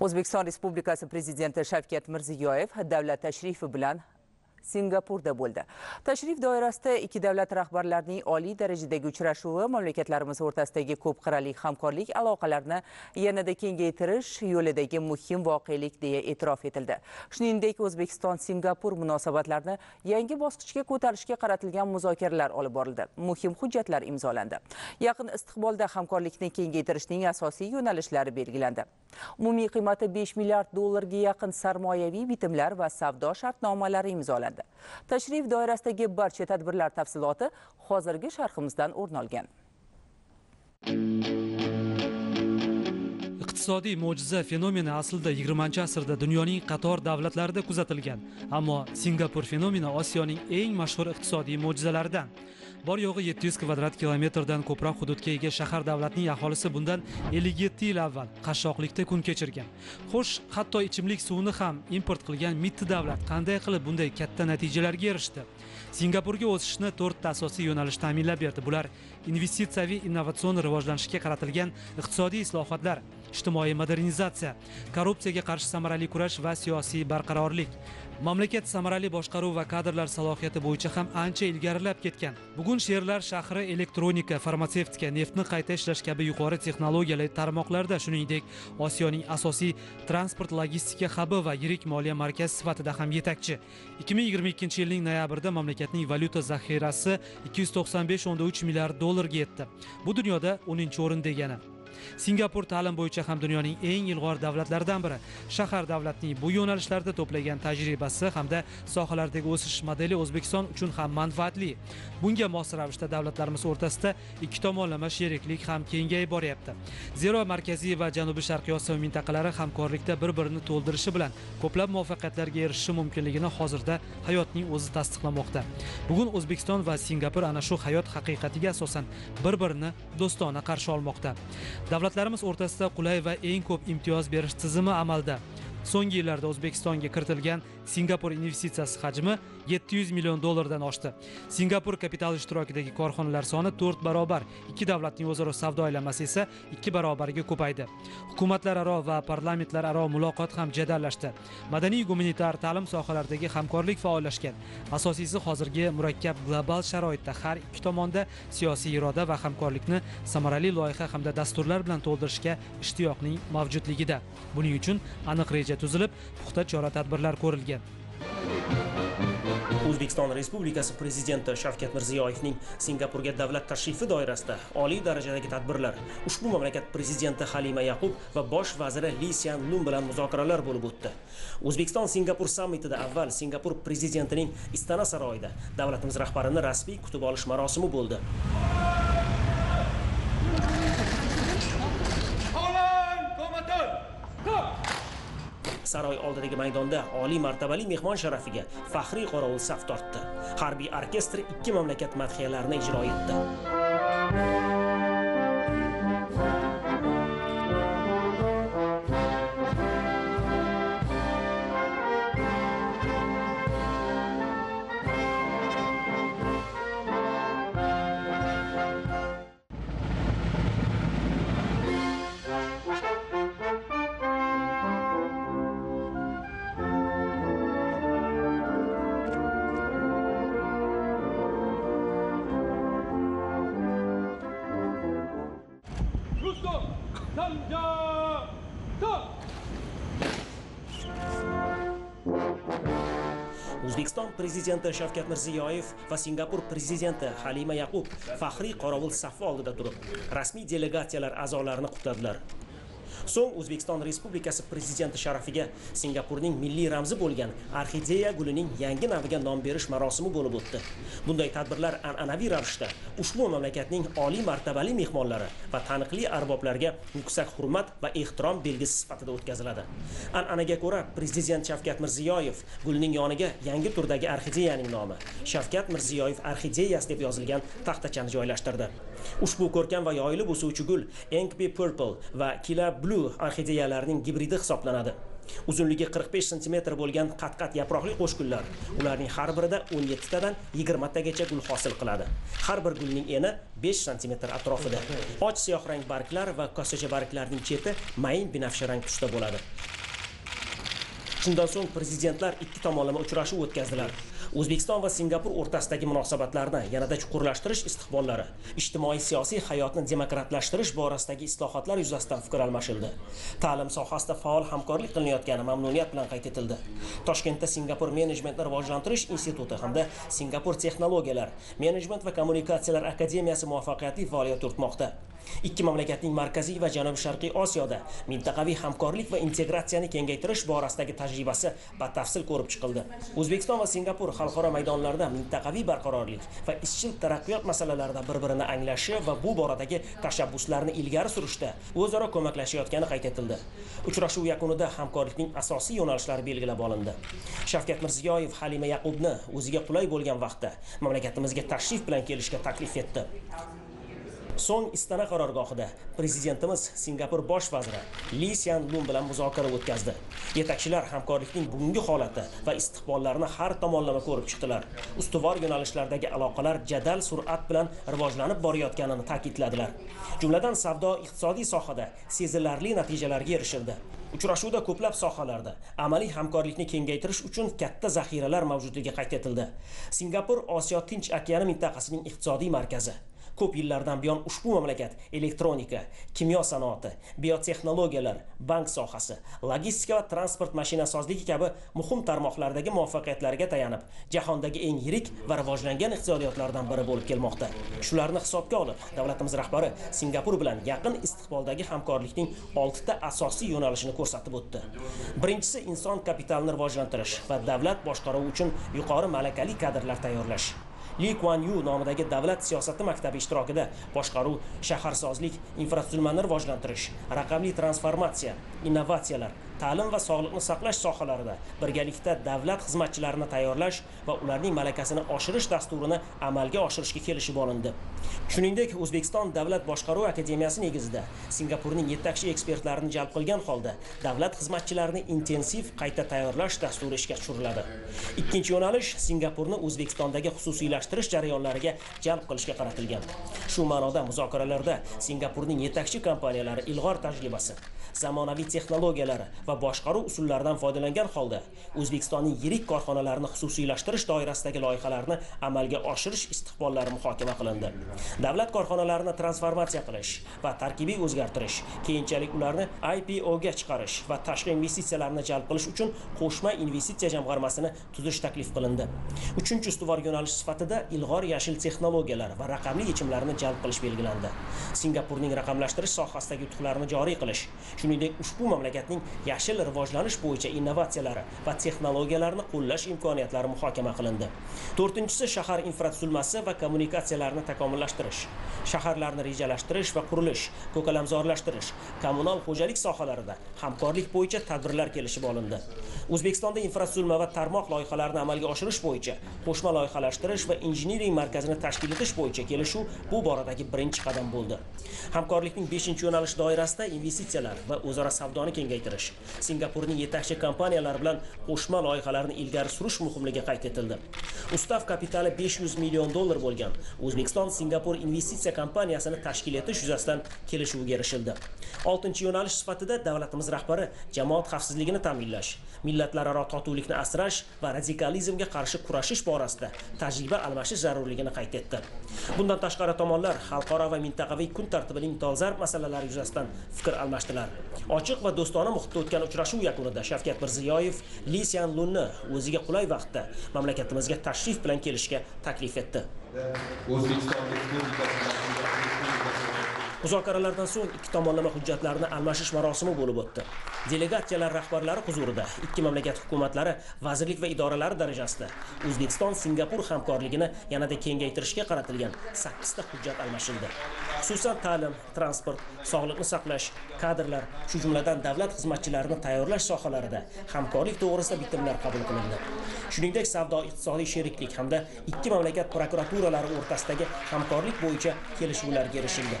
o'zbekiston respublikasi prezidenti shavkat mirziyoyev davlat tashrifi bilan singapurda bo'ldi. Tashrif doirasida ikki davlat rahbarlarining oliy darajadagi uchrashuvi mamlakatlarimiz o'rtasidagi ko'p qirrali hamkorlik aloqalarini yanada kengaytirish yo'lidagi muhim voqelik deya e'tirof etildi. Shuningdek o'zbekiston singapur munosabatlarini yangi bosqichga ko'tarishga qaratilgan muzokaralar olib borildi. Muhim hujjatlar imzolandi. Yaqin istiqbolda hamkorlikni kengaytirishning asosiy yo'nalishlari belgilandi. Umumiy qiymati 5 milliard dollarga yaqin sarmoyaviy bitimlar va savdo shartnomalari imzolandi. Tashrif doirasidagi barcha tadbirlar tafsiloti hozirgi sharhimizdan o'rin olgan. Iqtisodiy mo'jiza fenomeni aslida 20 asrda dunyoning qator davlatlarida kuzatilgan ammo singapur fenomeni osiyoning eng mashhur iqtisodiy mo'jizalaridan. Bor yo'g'i 700 kvadrat kilometrdan ko'proq hududga ega shahar davlatning aholisi bundan 57 yil avval qashshoqlikda kun kechirgan. Xo'sh hatto ichimlik suvini ham import qilgan mitti davlat qanday qilib bunday katta natijalarga erishdi? Singapurga o'sishni to'rtta asosiy yo'nalish ta'minlab berdi. Bular investitsiyaviy innovatsion rivojlanishga qaratilgan iqtisodiy islohotlar ijtimoiy modernizatsiya korrupsiyaga qarshi samarali kurash va siyosiy barqarorlik. Mamlakat samarali boshqaruv va kadrlar salohiyati bo'yicha ham ancha ilgarilab ketgan. Bugun sherlar shahri elektronika farmatsevtika neftni qayta ishlash kabi yuqori texnologiyali tarmoqlarda shuningdek osiyoning asosiy transport logistika habi va yirik moliya markazi sifatida ham yetakchi. 2022 yilning noyabrida mamlakatning valyuta zaxirasi 295.3 milliard dollarga yetdi. Bu dunyoda 10 o'rin degani. Singapur ta'lim bo'yicha ham dunyoning eng ilg'or davlatlaridan biri. Shahar davlatning bu yo'nalishlarda to'plagan tajribasi hamda sohalardagi o'sish modeli o'zbekiston uchun ham manfaatli. Bunga mos ravishda davlatlarimiz o'rtasida ikki tomonlama sheriklik ham kengayib boryapti. Zero markaziy va janubiy sharqiy osiyo mintaqalari hamkorlikda bir birini to'ldirishi bilan ko'plab muvaffaqiyatlarga erishishi mumkinligini hozirda hayotning o'zi tasdiqlamoqda. Bugun o'zbekiston va singapur ana shu hayot haqiqatiga asosan bir birini do'stona qarshi olmoqda. Davlatlarimiz o'rtasida qulay va eng ko'p imtiyoz berish tizimi amalda. So'nggi yillarda o'zbekistonga kiritilgan singapur investitsiyasi hajmi 700 million dollardan oshdi. Singapur kapital ishtirokidagi korxonalar soni 4 barobar ikki davlatning o'zaro savdo aylanmasi esa 2 barobarga ko'paydi. Hukumatlararo va parlamentlararo muloqot ham jadallashdi. Madaniy gumanitar ta'lim sohalaridagi hamkorlik faollashgan. Asosiysi hozirgi murakkab global sharoitda har ikki tomonda siyosiy iroda va hamkorlikni samarali loyiha hamda dasturlar bilan to'ldirishga ishtiyoqning mavjudligida. Buning uchun aniq reja tuzilib puxta chora tadbirlar ko'rilgan. O'zbekiston respublikasi prezidenti shavkat mirziyoyevning singapurga davlat tashrifi doirasida oliy darajadagi tadbirlar ushbu mamlakat prezidenti halima yaqub va bosh vaziri li sian lun bilan muzokaralar bo'lib o'tdi. O'zbekiston singapur sammitida avval singapur prezidentining istana saroyida davlatimiz rahbarini rasmiy kutib olish marosimi bo'ldi. Saroy oldidagi maydonda oliy martabali mehmon sharafiga faxriy qorovul saf tortdi. Harbiy orkestr ikki mamlakat madhiyalarini ijro etdi. O'zbekiston prezidenti shavkat mirziyoyev va singapur prezidenti halima yaqub faxriy qorovul safi oldida turib rasmiy delegatsiyalar a'zolarini qutladilar so'ng o'zbekiston respublikasi prezidenti sharafiga singapurning milliy ramzi bo'lgan orxideya gulining yangi naviga nom berish marosimi bo'lib o'tdi. Bunday tadbirlar an'anaviy ravishda ushbu mamlakatning oliy martabali mehmonlari va taniqli arboblarga yuksak hurmat va ehtirom belgisi sifatida o'tkaziladi. An'anaga ko'ra prezident shavkat mirziyoyev gulning yoniga yangi turdagi orxideyaning nomi shavkat mirziyoyev orxideyasi deb yozilgan taxtachani joylashtirdi. Ushbu ko'rkam va yoyilib o'suvchi gul enkpi purple va kila blue orxideyalarining gibridi hisoblanadi. Uzunligi 45 sm bo'lgan qatqat yaproqli qo'shgullar ularning har birida 17 tadan 20 tagacha gul hosil qiladi. Har bir gulning eni 5 sm atrofida. Och siyoh rang barglar va kosacha barglarning cheti mayin binafsha rang tusda bo'ladi. Shundan so'ng prezidentlar ikki tomonlama uchrashuv o'tkazdilar. O'zbekiston va singapur o'rtasidagi munosabatlarni yanada chuqurlashtirish istiqbollari ijtimoiy siyosiy hayotni demokratlashtirish borasidagi islohotlar yuzasidan fikr almashildi. Ta'lim sohasida faol hamkorlik qilinayotgani mamnuniyat bilan qayd etildi. Toshkentda singapur menejmentni rivojlantirish instituti hamda singapur texnologiyalar menejment va kommunikatsiyalar akademiyasi muvaffaqiyatli faoliyat yuritmoqda. Ikki mamlakatning markaziy va janubi sharqiy osiyoda mintaqaviy hamkorlik va integratsiyani kengaytirish borasidagi tajribasi batafsil ko'rib chiqildi. O'zbekiston va singapur xalqaro maydonlarda mintaqaviy barqarorlik va izchil taraqqiyot masalalarida bir birini anglashi va bu boradagi tashabbuslarni ilgari surishda o'zaro ko'maklashayotgani qayd etildi. Uchrashuv yakunida hamkorlikning asosiy yo'nalishlari belgilab olindi. Shavkat mirziyoyev halima yaqubni o'ziga qulay bo'lgan vaqtda mamlakatimizga tashrif bilan kelishga taklif etdi. So'ng istana qarorgohida prezidentimiz singapur bosh vaziri li syan lun bilan muzokara o'tkazdi. Yetakchilar hamkorlikning bugungi holati va istiqbollarini har tomonlama ko'rib chiqdilar. Ustuvor yo'nalishlardagi aloqalar jadal sur'at bilan rivojlanib borayotganini ta'kidladilar. Jumladan savdo iqtisodiy sohada sezilarli natijalarga erishildi. Uchrashuvda ko'plab sohalarda amaliy hamkorlikni kengaytirish uchun katta zaxiralar mavjudligi qayd etildi. Singapur osiyo tinch okeani mintaqasining iqtisodiy markazi. Ko'p yillardan buyon ushbu mamlakat elektronika kimyo sanoati biotexnologiyalar bank sohasi logistika va transport mashinasozligi kabi muhim tarmoqlardagi muvaffaqiyatlariga tayanib jahondagi eng yirik va rivojlangan iqtisodiyotlardan biri bo'lib kelmoqda. Shularni hisobga olib davlatimiz rahbari singapur bilan yaqin istiqboldagi hamkorlikning oltita asosiy yo'nalishini ko'rsatib o'tdi. Birinchisi inson kapitalini rivojlantirish va davlat boshqaruvi uchun yuqori malakali kadrlar tayyorlash. Li kuan yu nomidagi davlat siyosati maktabi ishtirokida boshqaruv shaharsozlik infratuzilmani rivojlantirish raqamli transformatsiya innovatsiyalar ta'lim va sog'liqni saqlash sohalarida birgalikda davlat xizmatchilarini tayyorlash va ularning malakasini oshirish dasturini amalga oshirishga kelishib olindi. Shuningdek o'zbekiston davlat boshqaruv akademiyasi negizida singapurning yetakchi ekspertlarini jalb qilgan holda davlat xizmatchilarini intensiv qayta tayyorlash dasturi ishga tushiriladi. Ikkinchi yo'nalish singapurni o'zbekistondagi xususiylashtirish jarayonlariga jalb qilishga qaratilgan. Shu ma'noda muzokaralarda singapurning yetakchi kompaniyalari ilg'or tajribasi zamonaviy texnologiyalari va boshqaruv usullaridan foydalangan holda o'zbekistonning yirik korxonalarini xususiylashtirish doirasidagi loyihalarni amalga oshirish istiqbollari muhokama qilindi. Davlat korxonalarini transformatsiya qilish va tarkibiy o'zgartirish keyinchalik ularni ipoga chiqarish va tashqi investitsiyalarni jalb qilish uchun qo'shma investitsiya jamg'armasini tuzish taklif qilindi. Uchinchi ustuvor yo'nalish sifatida ilg'or yashil texnologiyalar va raqamli yechimlarni jalb qilish belgilandi. Singapurning raqamlashtirish sohasidagi yutuqlarini joriy qilish shuningdek ushbu mamlakatning yashil rivojlanish bo'yicha innovatsiyalari va texnologiyalarni qo'llash imkoniyatlari muhokama qilindi. To'rtinchisi shahar infratuzilmasi va kommunikatsiyalarni takomillashtirish shaharlarni rejalashtirish va qurilish ko'kalamzorlashtirish kommunal xo'jalik sohalarida hamkorlik bo'yicha tadbirlar kelishib olindi. O'zbekistonda infratuzilma va tarmoq loyihalarini amalga oshirish bo'yicha qo'shma loyihalashtirish va injiniring markazini tashkil etish bo'yicha kelishuv bu boradagi birinchi qadam bo'ldi. Hamkorlikning beshinchi yo'nalish doirasida investitsiyalar va o'zaro savdoni kengaytirish singapurning yetakchi kompaniyalari bilan qo'shma loyihalarni ilgari surish muhimligi qayd etildi. Ustav kapitali 500 million dollar bo'lgan. O'zbekiston singapur investitsiya kompaniyasini tashkil etish yuzasidan kelishuvga erishildi. Oltinchi yo'nalish sifatida davlatimiz rahbari jamoat xavfsizligini ta'minlash millatlararo totuvlikni asrash va radikalizmga qarshi kurashish borasida tajriba almashish zarurligini qayd etdi. Bundan tashqari tomonlar xalqaro va mintaqaviy kun tartibining dolzarb masalalari yuzasidan fikr almashdilar. Ochiq va do'stona muhitda o'tgan uchrashuv yakunida shavkat mirziyoyev li syan lunni o'ziga qulay vaqtda mamlakatimizga tashrif bilan kelishga taklif etdi. O'zbekiston muzokaralardan so'ng ikki tomonlama hujjatlarni almashish marosimi bo'lib o'tdi. Delegatsiyalar rahbarlari huzurida ikki mamlakat hukumatlari vazirlik va idoralar darajasida o'zbekiston singapur hamkorligini yanada kengaytirishga qaratilgan sakkizta hujjat almashildi xususan ta'lim transport sog'liqni saqlash kadrlar shu jumladan davlat xizmatchilarini tayyorlash sohalarida hamkorlik to'g'risida bitimlar qabul qilindi. Shuningdek savdo iqtisodiy sheriklik hamda ikki mamlakat prokuraturalari o'rtasidagi hamkorlik bo'yicha kelishuvlarga erishildi.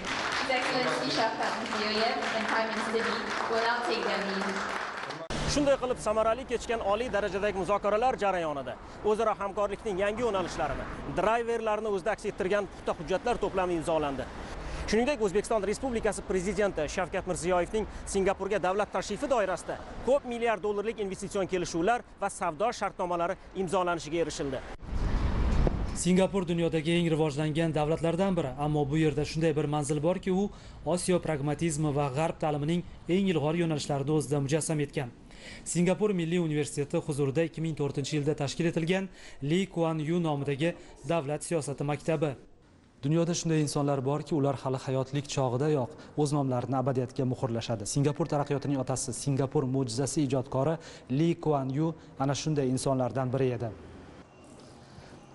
Shunday qilib samarali kechgan oliy darajadagi muzokaralar jarayonida o'zaro hamkorlikning yangi yo'nalishlarini drayverlarni o'zida aks ettirgan puxta hujjatlar to'plami imzolandi. Shuningdek o'zbekiston respublikasi prezidenti shavkat mirziyoyevning singapurga davlat tashrifi doirasida ko'p milliard dollarlik investitsion kelishuvlar va savdo shartnomalari imzolanishiga erishildi. Singapur dunyodagi eng rivojlangan davlatlardan biri ammo bu yerda shunday bir manzil borki u osiyo pragmatizmi va g'arb ta'limining eng ilg'or yo'nalishlarida o'zida mujassam etgan. Singapur milliy universiteti huzurida 2004 yilda tashkil etilgan li kuan yu nomidagi davlat siyosati maktabi. Dunyoda shunday insonlar borki ular hali hayotlik chog'idayoq o'z nomlarini abadiyatga muhrlashadi. Singapur taraqqiyotining otasi singapur mo'jizasi ijodkori li kuan yu ana shunday insonlardan biri edi.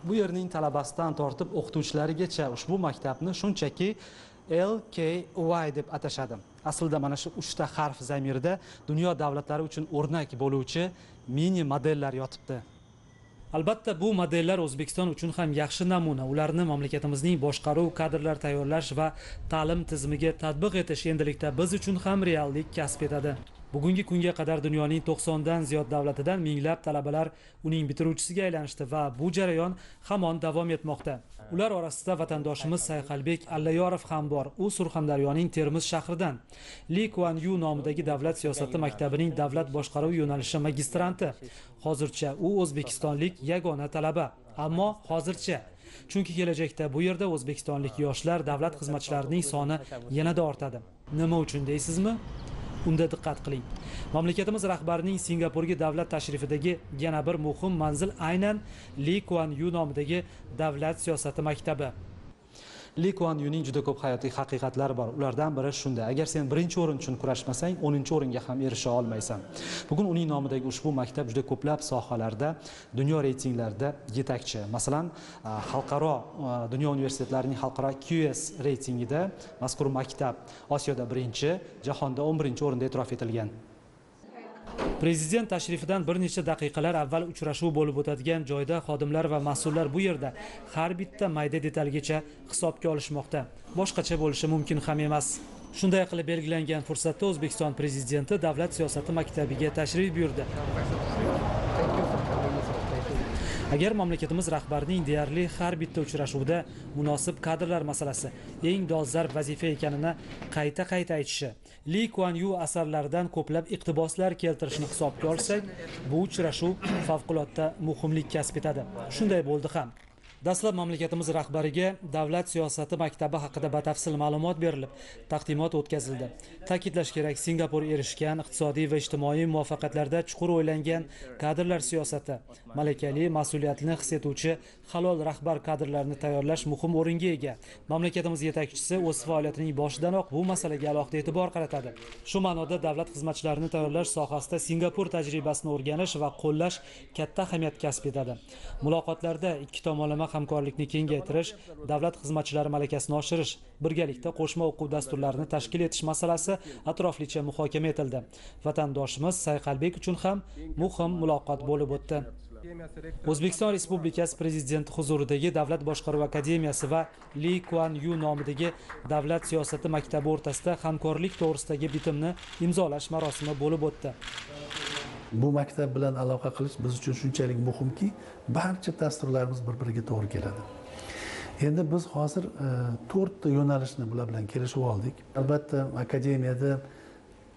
Bu yerning talabasidan tortib o'qituvchilarigacha ushbu maktabni shunchaki LKY deb atashadi. Aslida mana shu uchta harf zamirida dunyo davlatlari uchun o'rnak bo'luvchi mini modellar yotibdi. Albatta bu modellar o'zbekiston uchun ham yaxshi namuna. Ularni mamlakatimizning boshqaruv kadrlar tayyorlash va ta'lim tizimiga tatbiq etish endilikda biz uchun ham reallik kasb etadi. Bugungi kunga qadar dunyoning 90 dan ziyod davlatidan minglab talabalar uning bitiruvchisiga aylanishdi va bu jarayon hamon davom etmoqda. Ular orasida vatandoshimiz sayqalbek allayorov ham bor. U surxondaryoning termiz shahridan. Li kuan yu nomidagi davlat siyosati maktabining davlat boshqaruvi yo'nalishi magistranti. Hozircha u o'zbekistonlik yagona talaba. Ammo hozircha chunki kelajakda bu yerda o'zbekistonlik yoshlar davlat xizmatchilarining soni yanada ortadi. Nima uchun deysizmi? Unda diqqat qiling. Mamlakatimiz rahbarining singapurga davlat tashrifidagi yana bir muhim manzil aynan li kuan yu nomidagi davlat siyosati maktabi. Li kuan yuning juda ko'p hayotiy haqiqatlari bor. Ulardan biri shunday. Agar sen birinchi o'rin uchun kurashmasang o'ninchi o'ringa ham erisha olmaysan. Bugun uning nomidagi ushbu maktab juda ko'plab sohalarda dunyo reytinglarida yetakchi. Masalan xalqaro dunyo universitetlarining xalqaro qs reytingida mazkur maktab osiyoda birinchi jahonda o'n birinchi o'rinda e'tirof etilgan. Prezident tashrifidan bir necha daqiqalar avval uchrashuv bo'lib o'tadigan joyda xodimlar va mas'ullar bu yerda har bitta mayda detalgacha hisobga olishmoqda. Boshqacha bo'lishi mumkin ham emas. Shunday qilib belgilangan fursatda o'zbekiston prezidenti davlat siyosati maktabiga tashrif buyurdi. Agar mamlakatimiz rahbarining deyarli har bitta uchrashuvda munosib kadrlar masalasi eng dolzarb vazifa ekanini qayta qayta aytishi li kuan yu asarlaridan ko'plab iqtiboslar keltirishni hisobga olsak bu uchrashuv favqulodda muhimlik kasb etadi. Shunday bo'ldi ham. Dastlab mamlakatimiz rahbariga davlat siyosati maktabi haqida batafsil ma'lumot berilib taqdimot o'tkazildi. Ta'kidlash kerak singapur erishgan iqtisodiy va ijtimoiy muvaffaqiyatlarda chuqur o'ylangan kadrlar siyosati. Malakali mas'uliyatni his etuvchi halol rahbar kadrlarni tayyorlash muhim o'ringa ega. Mamlakatimiz yetakchisi o'z faoliyatining boshidanoq bu masalaga alohida e'tibor qaratadi. Shu ma'noda davlat xizmatchilarini tayyorlash sohasida singapur tajribasini o'rganish va qo'llash katta ahamiyat kasb etadi. Muloqotlarda ikki tomonlama hamkorlikni kengaytirish davlat xizmatchilari malakasini oshirish birgalikda qo'shma o'quv dasturlarini tashkil etish masalasi atroflicha muhokama etildi. Vatandoshimiz sayqalbek uchun ham muhim muloqot bo'lib o'tdi. O'zbekiston respublikasi prezidenti huzuridagi davlat boshqaruvi akademiyasi va li kuan yu nomidagi davlat siyosati maktabi o'rtasida hamkorlik to'g'risidagi bitimni imzolash marosimi bo'lib o'tdi. Bu maktab bilan aloqa qilish biz uchun shunchalik muhimki barcha dasturlarimiz bir biriga to'g'ri keladi. Endi biz hozir e, to'rtta yo'nalishni bular bilan kelishib oldik. Albatta akademiyada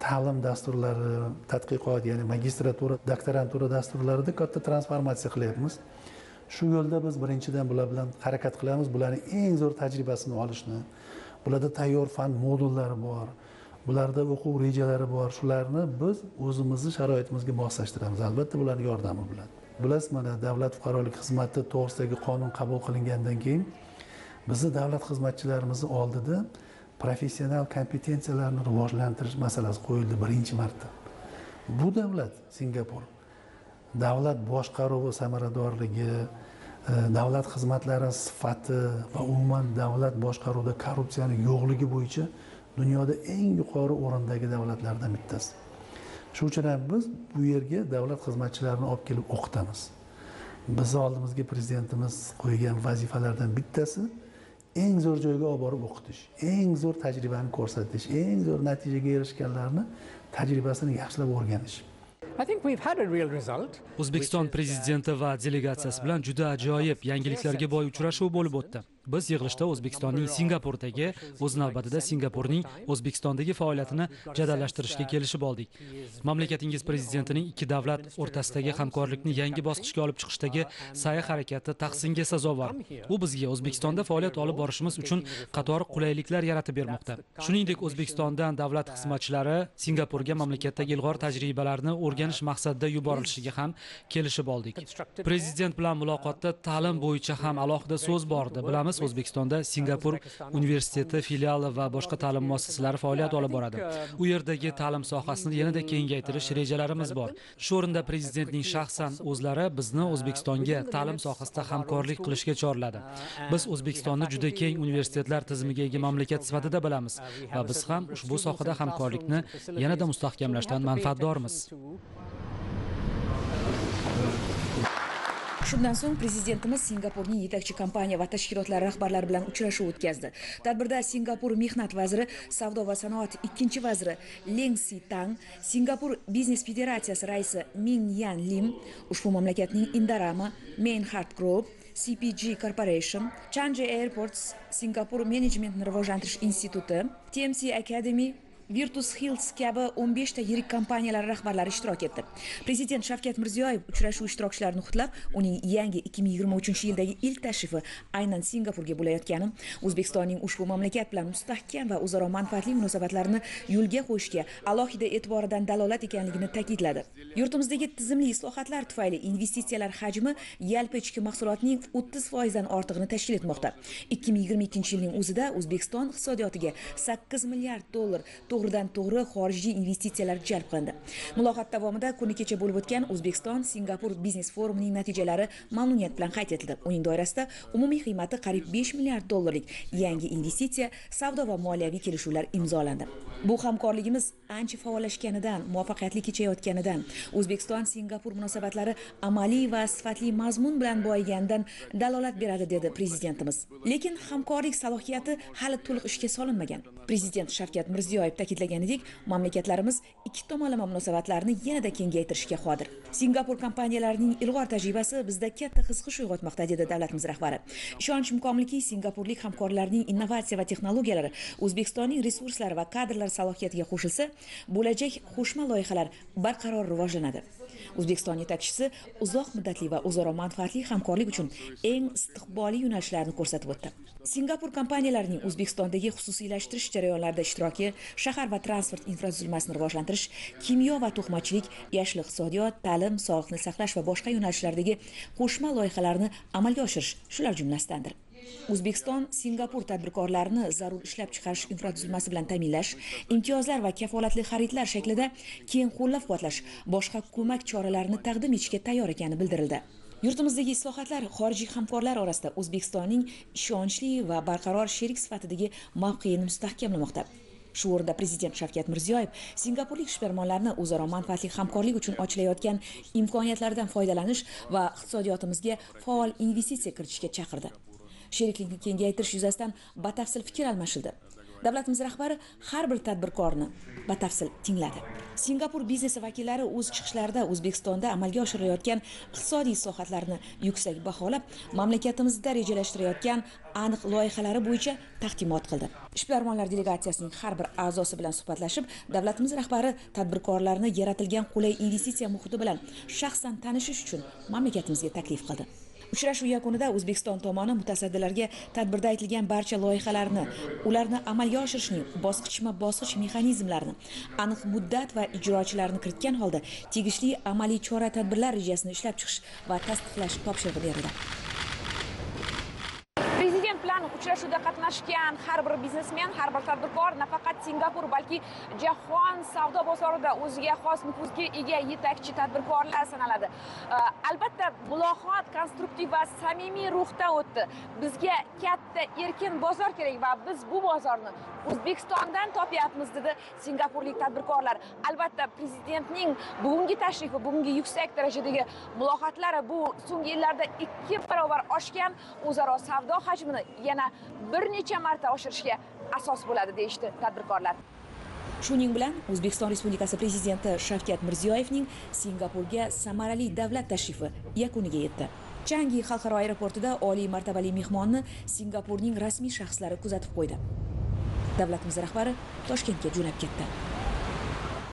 ta'lim dasturlari tadqiqot ya'ni magistratura doktorantura dasturlarida katta transformatsiya qilyapmiz. Shu yo'lda biz birinchidan bular bilan harakat qilamiz. Bularni eng zo'r tajribasini olishni. Bularda tayyor fan modullari bor. Bularda o'quv rejalari bor. Shularni biz o'zimizni sharoitimizga moslashtiramiz. Albatta bularni yordami bilan bilasiz mana davlat fuqarolik xizmati to'g'risidagi qonun qabul qilingandan keyin bizni davlat xizmatchilarimizni oldida professional kompetensiyalarni rivojlantirish masalasi qo'yildi birinchi marta. Bu davlat singapur davlat boshqaruvi samaradorligi e, davlat xizmatlari sifati va umuman davlat boshqaruvida korrupsiyani yo'qligi bo'yicha dunyoda eng yuqori o'rindagi davlatlardan bittasi. Shuning uchun ham biz bu yerga davlat xizmatchilarini olib kelib o'qitamiz. Bizni oldimizga prezidentimiz qo'ygan vazifalardan bittasi eng zo'r joyga olib borib o'qitish eng zo'r tajribani ko'rsatish eng zo'r natijaga erishganlarni tajribasini yaxshilab o'rganish. I think we've had a real result. o'zbekiston prezidenti va delegatsiyasi bilan juda ajoyib yangiliklarga boy uchrashuv bo'lib o'tdi biz yig'ilishda o'zbekistonning singapurdagi o'z navbatida singapurning o'zbekistondagi faoliyatini jadallashtirishga kelishib oldik. Mamlakatingiz prezidentining ikki davlat o'rtasidagi hamkorlikni yangi bosqichga olib chiqishdagi sa'y harakati tahsinga sazovor. U bizga o'zbekistonda faoliyat olib borishimiz uchun qator qulayliklar yaratib bermoqda. Shuningdek o'zbekistondan davlat xizmatchilari singapurga mamlakatdagi ilg'or tajribalarni o'rganish maqsadida yuborilishiga ham kelishib oldik. Prezident bilan muloqotda ta'lim bo'yicha ham alohida so'z bordi bilamiz o'zbekistonda singapur universiteti filiali va boshqa ta'lim muassasalari faoliyat olib boradi. U yerdagi ta'lim sohasini yanada kengaytirish rejalarimiz bor. Shu o'rinda prezidentning shaxsan o'zlari bizni o'zbekistonga ta'lim sohasida hamkorlik qilishga chorladi. Biz o'zbekistonni juda keng universitetlar tizimiga ega mamlakat sifatida bilamiz va biz ham ushbu sohada hamkorlikni yanada mustahkamlashdan manfaatdormiz shundan so'ng prezidentimiz singapurning yetakchi kompaniya va tashkilotlar rahbarlari bilan uchrashuv o'tkazdi. Tadbirda singapur mehnat vaziri savdo va sanoat ikkinchi vaziri leng si tang singapur biznes federatsiyasi raisi ming yan lim ushbu mamlakatning indarama mainhart group cpg corporation Changi airports singapur menejmentni rivojlantirish instituti tmc academy Virtus Hills kabi 15 ta yirik kompaniyalar rahbarlari ishtirok etdi. Prezident Shavkat Mirziyoyev uchrashuv ishtirokchilarini qutlab, uning yangi 2023-yildagi ilk tashrifi aynan Singapurga bo'layotgani, O'zbekistonning ushbu mamlakat bilan mustahkam va o'zaro manfaatli munosabatlarni yo'lga qo'yishga alohida e'tiboridan dalolat ekanligini ta'kidladi. Yurtimizdagi tizimli islohotlar tufayli investitsiyalar hajmi yalpi ichki mahsulotning 30% dan ortig'ini tashkil etmoqda. 2022-yilning o'zida O'zbekiston iqtisodiyotiga 8 milliard dollar to'g'ridan to'g'ri xorijiy investitsiyalar jalb qilindi. Muloqot davomida kuni kecha bo'lib o'tgan o'zbekiston singapur biznes forumining natijalari mamnuniyat bilan qayd etildi. Uning doirasida umumiy qiymati qariyb 5 milliard dollarlik yangi investitsiya savdo va moliyaviy kelishuvlar imzolandi. Bu hamkorligimiz ancha faollashganidan muvaffaqiyatli kechayotganidan o'zbekiston singapur munosabatlari amaliy va sifatli mazmun bilan boyiganidan dalolat beradi dedi prezidentimiz. Lekin hamkorlik salohiyati hali to'liq ishga solinmagan. Prezident shavkat mirziyoyev ta'kidlaganidek mamlakatlarimiz ikki tomonlama munosabatlarni yanada kengaytirishga qodir. Singapur kompaniyalarining ilg'or tajribasi bizda katta qiziqish uyg'otmoqda dedi davlatimiz rahbari. Ishonch komilki singapurlik hamkorlarning innovatsiya va texnologiyalari o'zbekistonning resurslari va kadrlar salohiyatiga qo'shilsa bo'lajak qo'shma loyihalar barqaror rivojlanadi. O'zbekiston yetakchisi uzoq muddatli va o'zaro manfaatli hamkorlik uchun eng istiqbolli yo'nalishlarni ko'rsatib o'tdi. Singapur kompaniyalarining o'zbekistondagi xususiylashtirish jarayonlarida ishtiroki shahar va transport infratuzilmasini rivojlantirish kimyo va to'qimachilik yashil iqtisodiyot ta'lim sog'liqni saqlash va boshqa yo'nalishlardagi qo'shma loyihalarni amalga oshirish shular jumlasidandir. O'zbekiston singapur tadbirkorlarini zarur ishlab chiqarish infratuzilmasi bilan ta'minlash imtiyozlar va kafolatli xaridlar shaklida keng qo'llab quvvatlash boshqa ko'mak choralarini taqdim etishga tayyor ekani bildirildi. Yurtimizdagi islohotlar xorijiy hamkorlar orasida o'zbekistonning ishonchli va barqaror sherik sifatidagi mavqeini mustahkamlamoqda. Shu o'rinda prezident shavkat mirziyoyev singapurlik ishbilarmonlarni o'zaro manfaatli hamkorlik uchun ochilayotgan imkoniyatlardan foydalanish va iqtisodiyotimizga faol investitsiya kiritishga chaqirdi. Sheriklikni kengaytirish yuzasidan batafsil fikr almashildi. Davlatimiz rahbari har bir tadbirkorni batafsil tingladi. Singapur biznesi vakillari o'z chiqishlarida o'zbekistonda amalga oshirilayotgan iqtisodiy islohotlarni yuksak baholab mamlakatimizda rejalashtirayotgan aniq loyihalari bo'yicha taqdimot qildi. Ishbilarmonlar delegatsiyasining har bir a'zosi bilan suhbatlashib davlatimiz rahbari tadbirkorlarni yaratilgan qulay investitsiya muhiti bilan shaxsan tanishish uchun mamlakatimizga taklif qildi. Uchrashuv yakunida o'zbekiston tomoni mutasaddilarga tadbirda aytilgan barcha loyihalarni ularni amalga oshirishning bosqichma bosqich mexanizmlarini aniq muddat va ijrochilarni kiritgan holda tegishli amaliy chora tadbirlar rejasini ishlab chiqish va tasdiqlash topshirig'i berildi. Bilan uchrashuvda qatnashgan har bir biznesmen har bir tadbirkor nafaqat singapur balki jahon savdo bozorida o'ziga xos nufuzga ega yetakchi tadbirkorlar sanaladi albatta muloqot konstruktiv va samimiy ruhda o'tdi bizga katta erkin bozor kerak va biz bu bozorni o'zbekistondan topyapmiz dedi singapurlik tadbirkorlar albatta prezidentning bugungi tashrifi bugungi yuksak darajadagi muloqotlari bu so'nggi yillarda ikki barobar oshgan o'zaro savdo hajmini yana bir necha marta oshirishga asos bo'ladi deyishdi tadbirkorlar. Shuning bilan o'zbekiston respublikasi prezidenti shavkat mirziyoyevning singapurga samarali davlat tashrifi yakuniga yetdi. Changi xalqaro aeroportida oliy martabali mehmonni singapurning rasmiy shaxslari kuzatib qo'ydi. Davlatimiz rahbari toshkentga jo'nab ketdi.